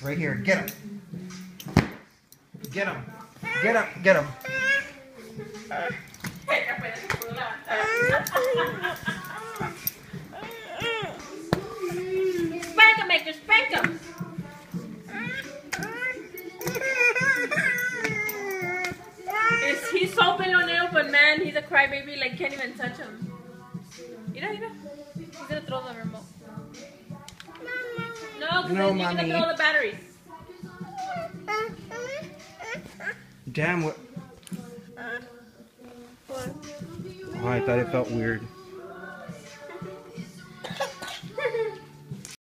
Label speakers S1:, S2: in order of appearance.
S1: Right here. Get him. Get him. Get him. Get him.
S2: Spank him, Hector, spank him. Is he's so nail, but man, he's a crybaby. Like can't even touch him. You know, you know. He's gonna throw the remote. No, because
S1: No,
S2: then you're throw the batteries.
S1: Damn. What? Oh, I thought it felt weird.